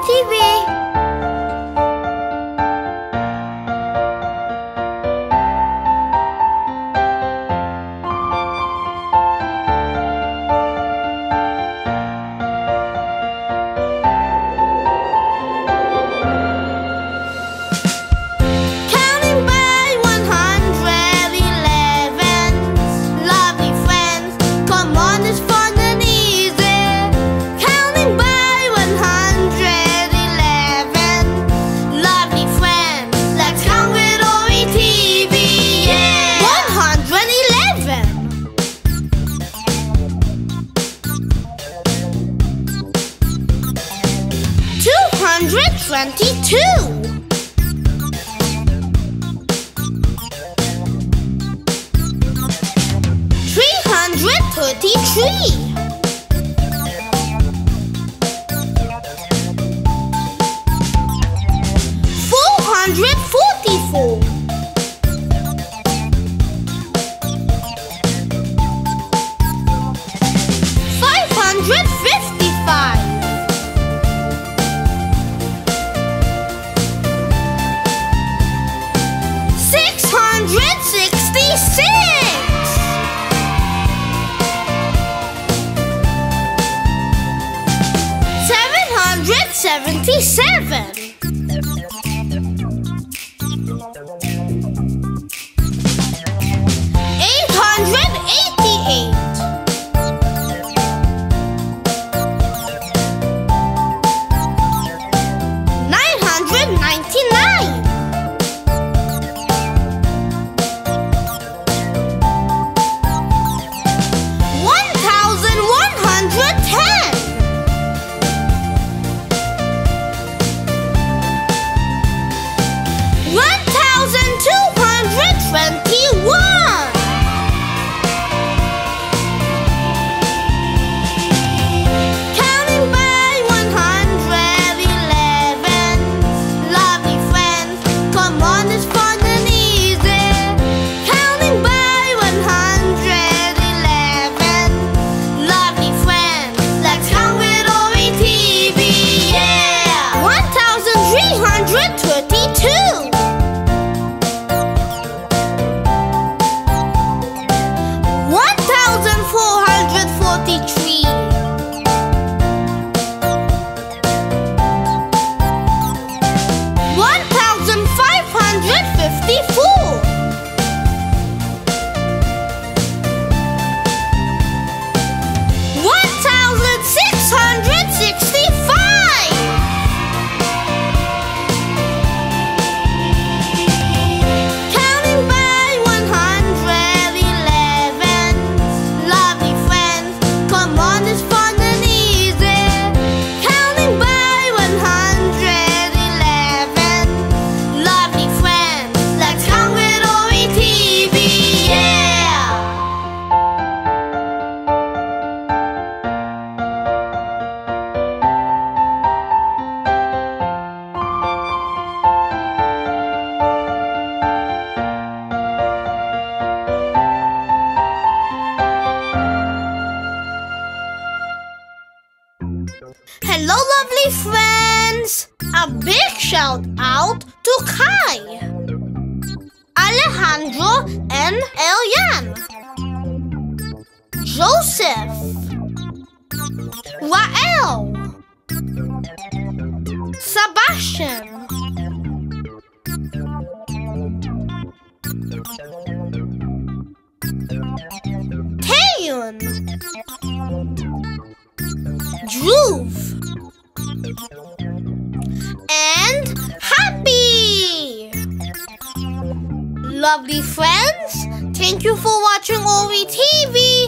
TV. 122. Three hundred thirty-three. 77. Hello, lovely friends! A big shout out to Kai, Alejandro, and Elian, Joseph, Rael, Sebastian. Tayun! groove. And happy! Lovely friends, thank you for watching Owie TV.